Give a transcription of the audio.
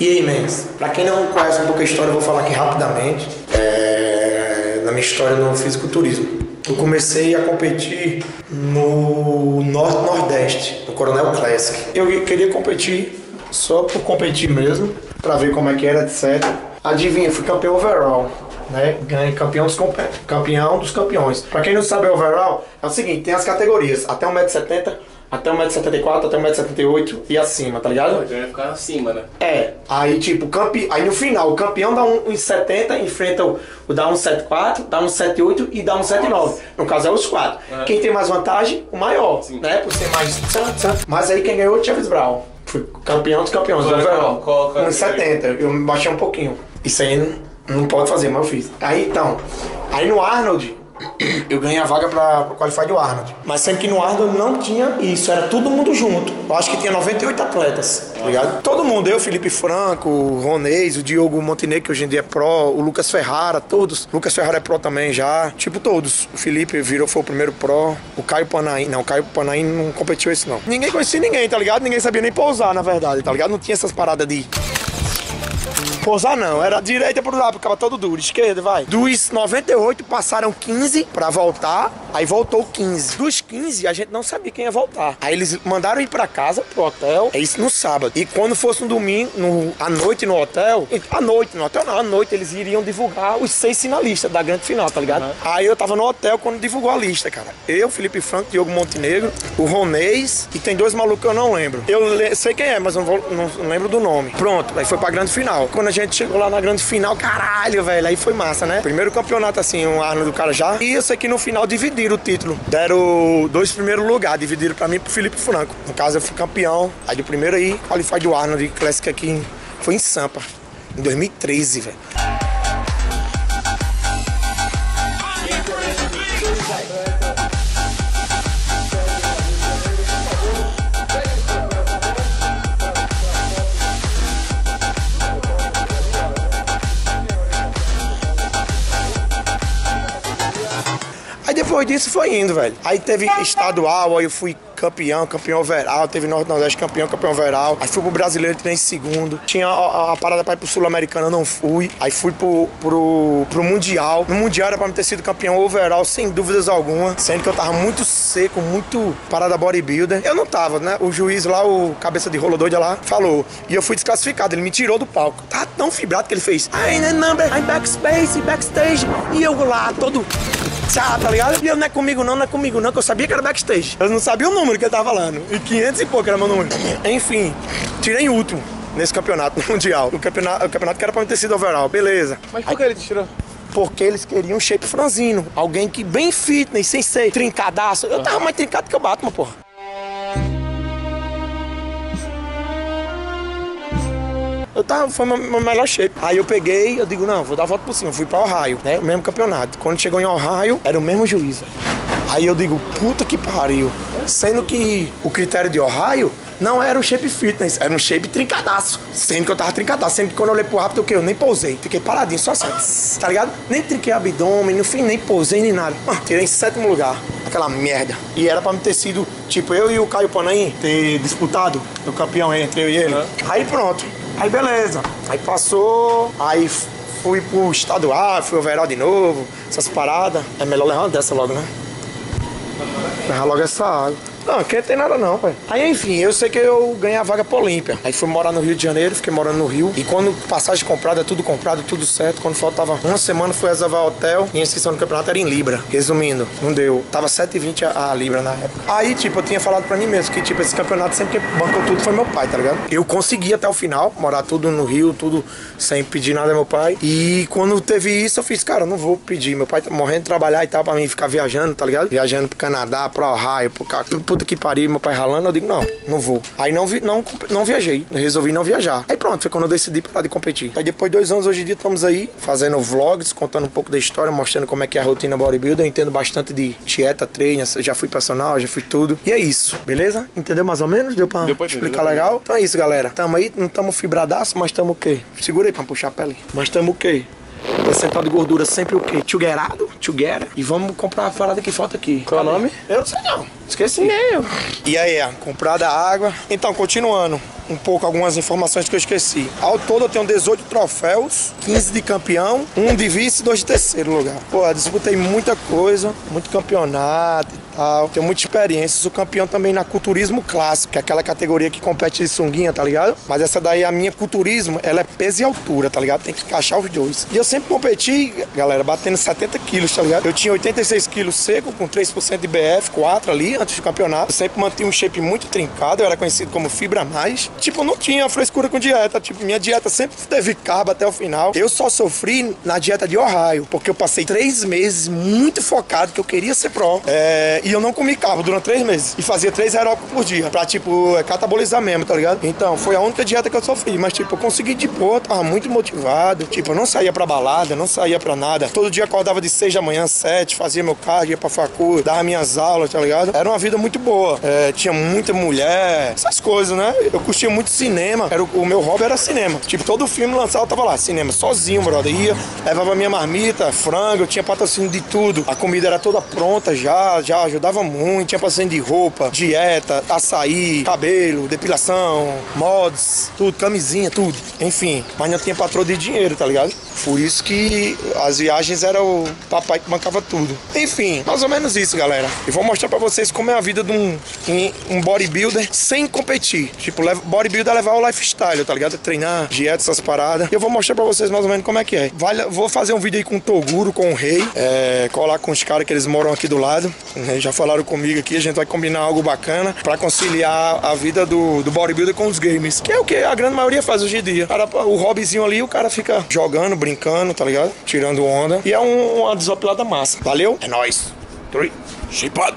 E aí, mens? Pra quem não conhece um pouco a história, eu vou falar aqui rapidamente. É, na minha história no fisiculturismo. Eu comecei a competir no Norte-Nordeste, no Coronel Classic. Eu queria competir só por competir mesmo, pra ver como é que era, etc. Adivinha, fui campeão overall. Né? Ganhei campeão dos, campeão dos campeões. Pra quem não sabe, overall é o seguinte: tem as categorias até 1,70m, até 1,74m, até 1,78m e acima, tá ligado? Então ia ficar acima, né? É, aí tipo, campe... aí no final, o campeão dá um 1,70, enfrenta o, o dá 1,74, dá 1,78 e dá 1,79. No caso é os quatro. Uhum. Quem tem mais vantagem, o maior, Sim. né? Por ser mais. Mas aí quem ganhou é o Chaves Brown. Foi campeão dos campeões, é overall. qual- qual- 1,70. Eu baixei um pouquinho. Isso aí não, não pode fazer, mas eu fiz. Aí então, aí no Arnold. Eu ganhei a vaga pra qualificar do Arnold. Mas sendo que no Arnold não tinha isso, era todo mundo junto. Eu acho que tinha 98 atletas, tá ligado? Todo mundo, eu, Felipe Franco, o Ronês, o Diogo Montenegro, que hoje em dia é pró, o Lucas Ferrara, todos. O Lucas Ferrara é pró também já. Tipo todos. O Felipe virou, foi o primeiro pró. O Caio Panaim, não, o Caio Panaim não competiu esse não. Ninguém conhecia ninguém, tá ligado? Ninguém sabia nem pousar, na verdade, tá ligado? Não tinha essas paradas de. Pousar não, era direita pro lado, ficava todo duro, esquerda, vai. Dos 98 passaram 15 pra voltar, aí voltou 15. Dos 15 a gente não sabia quem ia voltar. Aí eles mandaram ir pra casa, pro hotel, é isso no sábado. E quando fosse um domingo, no, à noite no hotel, à noite no hotel não, à noite eles iriam divulgar os seis finalistas da grande final, tá ligado? Aí eu tava no hotel quando divulgou a lista, cara. Eu, Felipe Franco, Diogo Montenegro, o Ronês e tem dois malucos que eu não lembro. Eu le- sei quem é, mas não, vou, não, não lembro do nome. Pronto, aí foi pra grande final. Quando a gente chegou lá na grande final, caralho, velho, aí foi massa, né? Primeiro campeonato, assim, um Arno do cara já. E eu sei que no final dividiram o título. Deram dois primeiros lugares, dividiram pra mim e pro Felipe Franco. No caso, eu fui campeão. Aí do primeiro aí, qualified do Arnold Classic aqui, em- foi em Sampa, em 2013, velho. Depois disso foi indo, velho. Aí teve estadual, aí eu fui campeão, campeão overall, teve Norte Nordeste campeão, campeão overall. Aí fui pro brasileiro, tirei em segundo. Tinha a, a- a parada pra ir pro Sul-Americano, eu não fui. Aí fui pro, pro, pro Mundial. No Mundial era pra me ter sido campeão overall, sem dúvidas alguma. Sendo que eu tava muito seco, muito parada bodybuilder. Eu não tava, né? O juiz lá, o cabeça de rolo doida lá, falou. E eu fui desclassificado, ele me tirou do palco. Tá tão fibrado que ele fez. I'm the number, I'm backspace, backstage. E eu lá, todo Tchau, tá ligado? E eu não é comigo não, não é comigo não, que eu sabia que era backstage. Eu não sabia o número que ele tava falando. E 500 e pouco era meu número. Enfim, tirei em último nesse campeonato mundial. O campeonato, o campeonato que era pra me ter sido overall, beleza. Mas por que ele te tirou? Porque eles queriam um shape franzino. Alguém que bem fitness, sem ser trincadaço. Eu tava mais trincado que eu bato, porra. Tava, foi meu, meu melhor shape. Aí eu peguei, eu digo, não, vou dar a volta por cima. Fui pra Ohio, né? O mesmo campeonato. Quando chegou em Ohio, era o mesmo juiz. Aí eu digo, puta que pariu. Sendo que o critério de Ohio não era um shape fitness, era um shape trincadaço. Sendo que eu tava trincadaço. Sendo que quando eu olhei pro rápido, o quê? Eu nem pousei. Fiquei paradinho, só assim, tá ligado? Nem trinquei abdômen, no fim nem pousei nem nada. Ah, tirei em sétimo lugar. Aquela merda. E era pra me ter sido, tipo, eu e o Caio Panaim ter disputado o campeão entre eu e ele. Aí pronto. Aí beleza. Aí passou, aí fui pro estadual, fui overall de novo, essas paradas. É melhor levar dessa logo, né? Levar logo essa água. Não, aqui não tem nada não, pai. Aí, enfim, eu sei que eu ganhei a vaga pra Olímpia. Aí fui morar no Rio de Janeiro, fiquei morando no Rio. E quando passagem comprada, tudo comprado, tudo certo. Quando faltava uma semana, fui reservar o hotel. Minha inscrição no campeonato era em Libra. Resumindo, não deu. Tava 7,20 a, a Libra na época. Aí, tipo, eu tinha falado pra mim mesmo que, tipo, esse campeonato sempre que bancou tudo foi meu pai, tá ligado? Eu consegui até o final, morar tudo no Rio, tudo sem pedir nada ao meu pai. E quando teve isso, eu fiz, cara, não vou pedir. Meu pai tá morrendo de trabalhar e tal, pra mim ficar viajando, tá ligado? Viajando pro Canadá, pro Ohio, pro ca- puta que pariu, meu pai ralando, eu digo, não, não vou. Aí não, vi, não, não viajei, resolvi não viajar. Aí pronto, foi quando eu decidi parar de competir. Aí depois de dois anos, hoje em dia, estamos aí fazendo vlogs, contando um pouco da história, mostrando como é que é a rotina bodybuilder. Eu entendo bastante de dieta, treino, já fui personal, já fui tudo. E é isso, beleza? Entendeu mais ou menos? Deu pra entender, explicar legal? Então é isso, galera. Tamo aí, não tamo fibradaço, mas tamo o quê? Segura aí pra puxar a pele. Mas tamo o quê? Percentual de gordura sempre o quê? Tchugueirado? Together e vamos comprar a parada que falta aqui. Qual é o nome? Eu não sei não. Esqueci. Nem eu. E aí, é, comprada a água. Então, continuando um pouco algumas informações que eu esqueci. Ao todo eu tenho 18 troféus, 15 de campeão, um de vice e dois de terceiro lugar. Pô, eu disputei muita coisa, muito campeonato e tal. Tenho muita experiência. Sou campeão também na culturismo clássico, que é aquela categoria que compete de sunguinha, tá ligado? Mas essa daí, a minha culturismo, ela é peso e altura, tá ligado? Tem que encaixar os dois. E eu sempre competi, galera, batendo 70 quilos, tá ligado? Eu tinha 86 quilos seco, com 3% de BF, 4 ali, antes do campeonato. Eu sempre mantinha um shape muito trincado, eu era conhecido como fibra mais. Tipo, não tinha frescura com dieta. Tipo, minha dieta sempre teve carbo até o final. Eu só sofri na dieta de Ohio, porque eu passei três meses muito focado, que eu queria ser pro. É, e eu não comi carbo durante três meses. E fazia três aeróbicos por dia, pra, tipo, é, catabolizar mesmo, tá ligado? Então, foi a única dieta que eu sofri. Mas, tipo, eu consegui de boa, tava muito motivado. Tipo, eu não saía pra balada, não saía pra nada. Todo dia acordava de seis da manhã, sete, fazia meu cardio, ia pra facu, dava minhas aulas, tá ligado? Era uma vida muito boa. É, tinha muita mulher, essas coisas, né? Eu curtia muito cinema. Era o, o meu hobby era cinema. Tipo, todo filme lançado eu tava lá, cinema, sozinho, brother. Ia, levava minha marmita, frango, eu tinha patrocínio de tudo. A comida era toda pronta já, já ajudava muito. Tinha patrocínio de roupa, dieta, açaí, cabelo, depilação, mods, tudo, camisinha, tudo. Enfim, mas não tinha patrão de dinheiro, tá ligado? Por isso que as viagens era o papai que bancava tudo. Enfim, mais ou menos isso, galera. E vou mostrar pra vocês como é a vida de um, um bodybuilder sem competir. Tipo, bodybuilder é levar o lifestyle, tá ligado? Treinar, dieta, essas paradas. E eu vou mostrar pra vocês mais ou menos como é que é. Vou fazer um vídeo aí com o Toguro, com o Rei. É, colar com os caras que eles moram aqui do lado. né? Já falaram comigo aqui, a gente vai combinar algo bacana pra conciliar a vida do, do bodybuilder com os games. Que é o que a grande maioria faz hoje em dia. Cara, o hobbyzinho ali, o cara fica jogando, brincando, tá ligado? Tirando onda. E é um, uma desopilada massa. Valeu? É nóis. Three. Chipado.